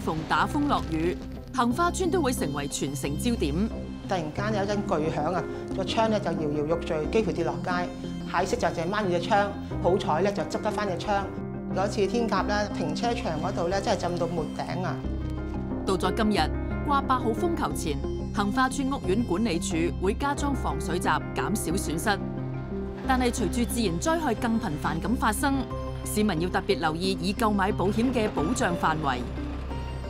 風落雨，杏花村都會成為全城焦點。突然間有一陣巨響啊，個窗咧就搖搖欲墜，幾乎跌落街。蟹色就淨係掹住隻窗，好彩咧就執得翻隻窗。嗰次天鴿咧，停車場嗰度咧真係浸到沒頂啊！到咗今日掛八號風球前，杏花村屋苑管理處會加裝防水閘，減少損失。但係隨住自然災害更頻繁咁發生，市民要特別留意已購買保險嘅保障範圍。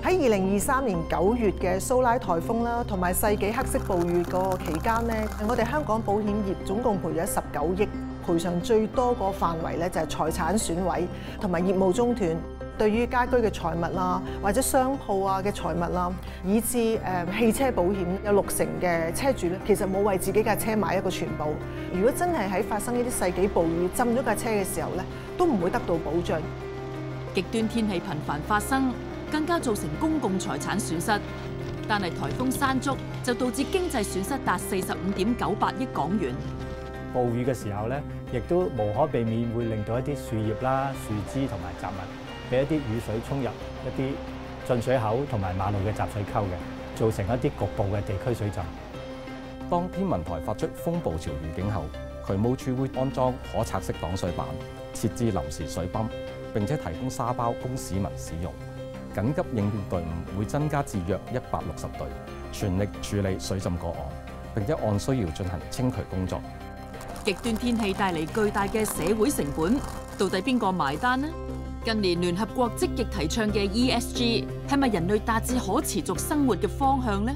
喺二零二三年九月嘅蘇拉颱風啦，同埋世紀黑色暴雨個期間呢，我哋香港保險業總共賠咗十九億，賠償最多個範圍咧就係財產損毀同埋業務中斷。對於家居嘅財物啦，或者商鋪啊嘅財物啦，以至誒汽車保險有六成嘅車主咧，其實冇為自己架車買一個全保。如果真係喺發生呢啲世紀暴雨浸咗架車嘅時候咧，都唔會得到保障。極端天氣頻繁發生，更加造成公共財產損失。但係颱風山竹就導致經濟損失達四十五點九八億港元。暴雨嘅時候咧，亦都無可避免會令到一啲樹葉啦、樹枝同埋雜物俾一啲雨水沖入一啲進水口同埋馬路嘅集水溝嘅，造成一啲局部嘅地區水浸。當天文台發出風暴潮預警後，渠務處會安裝可拆式擋水板，設置臨時水泵，並且提供沙包供市民使用。緊急應變隊伍會增加至約一百六十隊，全力處理水浸個案，並且按需要進行清渠工作。極端天氣帶嚟巨大嘅社會成本，到底邊個埋單呢？近年聯合國積極提倡嘅 ESG 係咪人類達至可持續生活嘅方向呢？